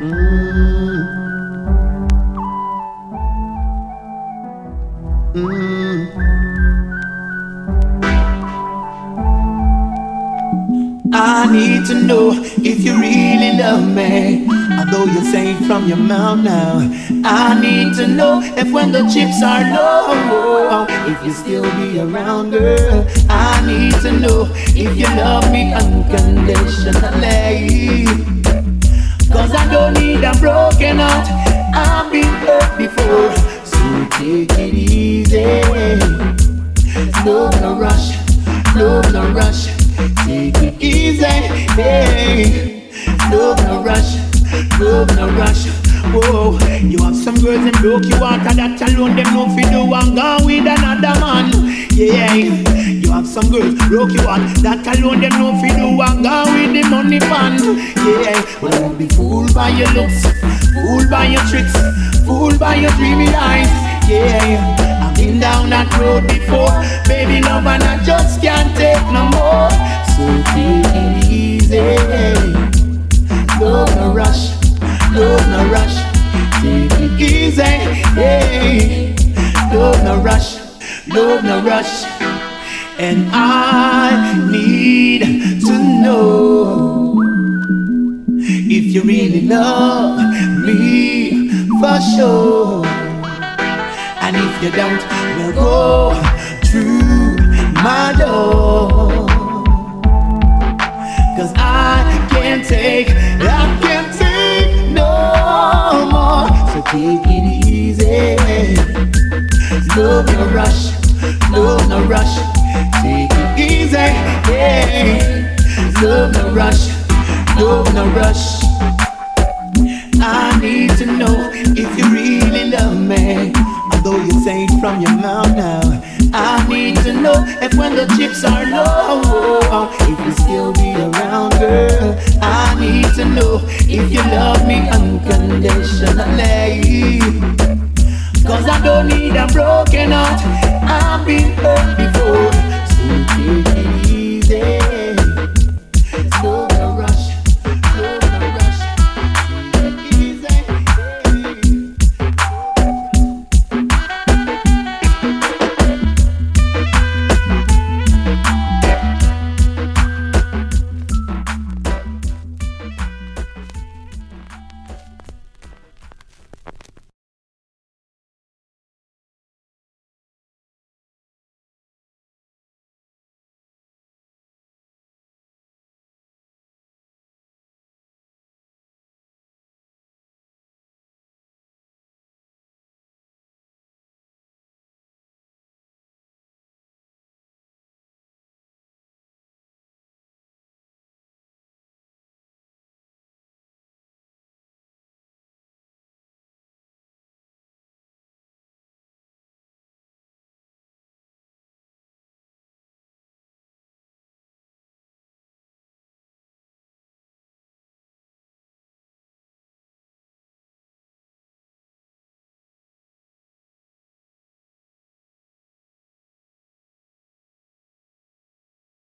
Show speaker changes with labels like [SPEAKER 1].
[SPEAKER 1] Mm. I need to know if you really love me. Although you say it from your mouth now, I need to know if when the chips are low, if you still be around, girl. I need to know if you love me unconditionally. Love no rush, love no rush. Take it easy, hey. Love no rush, love no rush. Whoa, you have some girls in broke you water that alone them know fi do and gone with another man. Yeah, you have some girls broke you out that alone them know fi do and gone with the money fund. Yeah, but don't be fooled by your looks, fooled by your tricks, fooled by your dreamy eyes. Yeah. That road before, baby love, I just can't take no more. So take it easy, rush, no rush. Take it easy, hey. no rush, no rush. And I need to know if you really love me for sure. You don't, we'll go through my door. Cause I can't take, I can't take no more. So take it easy. Love no rush, love no rush. Take it easy. Hey. Love no rush, from your mouth now, I need to know if when the chips are low, if you still be around, girl. I need to know if you love me unconditionally. Cause I don't need a broken heart. I've been hurt before.